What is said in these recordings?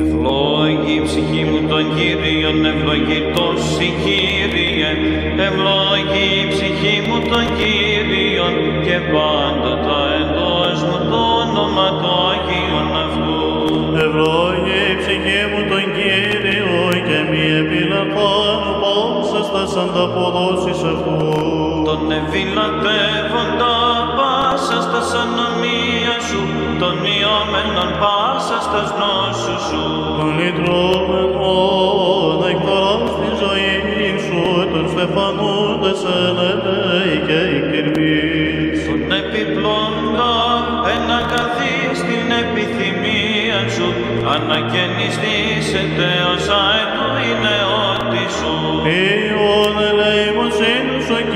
Ευλόγη η ψυχή μου τον Κύριον, ευλογητός η Κύριε, ευλόγη η ψυχή μου τον Κύριον και πάντοτε εντός μου το όνομα το Αγίον αυτού. Ευλόγη η ψυχή μου τον Κύριο και μη επιλαχάνω πόσας τας ανταποδόσεις αυτού. Τον ευηλατεύοντα πάσα στα ανομία σου, τον ιόμενον πάσα στα γνώσου σου. Τον λυτρώμενον εκτός τη ζωή σου, τον στεφανούντας ελέη και εκτιρμής. Τον επιπλώντα εναγκαθή στην επιθυμία σου, ανακαινιστήσετε ως αετού είναι ό,τι σου.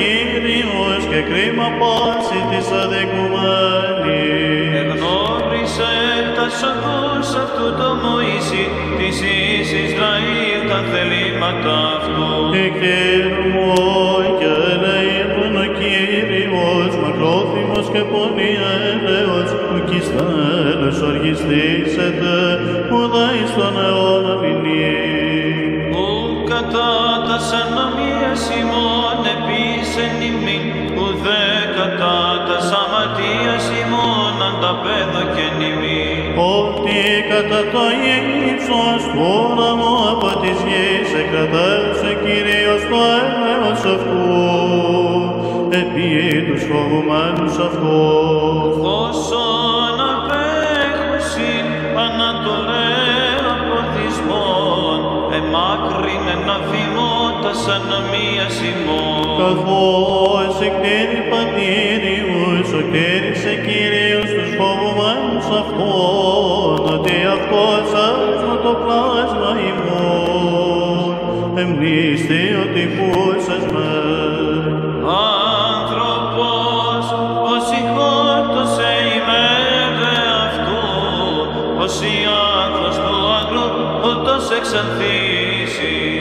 Ιον ελεημοσύνους ο Κύριος και κρίμα πάση της αδικουμένης. Εγνώρισε τα σοφούς αυτού το Μωυσή, της εις Ισραήλ τα θελήματα αυτού. Εκκύρμο και ελεήμον ο Κύριος, μακρόθυμος και πολύ έλεος, που κι στέλος οργιστήσετε, ουδά εις τον αιώνα κατά τα ανομίας ημών επίσεν ημίν, ουδέ κατά τα αμαρτίας ημών ανταπέδοκεν ημίν. Ότι κατά το ύψος του ουρανού από της γης εκρατεύσε Κύριος το έλεος αυτού, επί τους φοβουμένους αυτούς. Όσον απέχουσιν ανατολέα ποδισμών, εμάκρυνεν αφημώτας ανομίας ημών. Καθώς εκτείνει πατήριους, κτήρισε Κύριος τους φοβουμένους αυτόν, ότι αυτός έσμο το πλάσμα ημών, εμνήστη ότι πούσες με. Άνθρωπος, ως ηχόρτωσε ημέρε αυτού, ως η άνθος του αγρού, ότος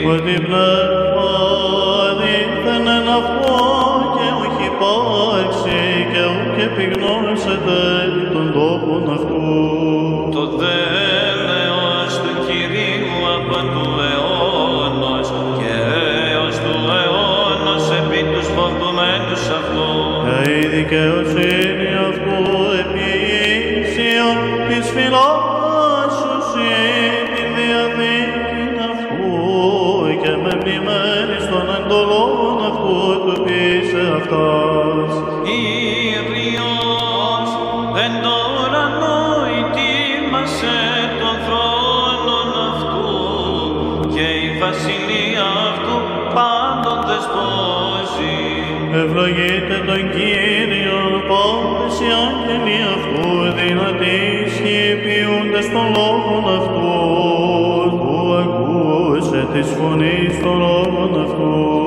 εξανθήσει. Ότι πνεύμα δίθεν εν αυτό και όχι υπάρξει και ουκ επιγνώσετε των τόπων αυτού. Το δέλεος του Κυρίου από του αιώνος και έως του αιώνος επί τους φοβουμένους αυτούς. Και η δικαιοσύνη αυτού επί ίσιον της φυλάσσους εντολών αυτού του πείσε αυτάς. Κύριος εν το ουρανό ητήμασε των θρόνων αυτού και η βασιλεία αυτού πάντων δεσπόζει. Ευλογείτε τον Κύριον πάντες οι άγγελοι αυτού δυνατοί ισχυποιούντες των λόγων αυτού που ακούσε της φωνής των λόγων αυτού.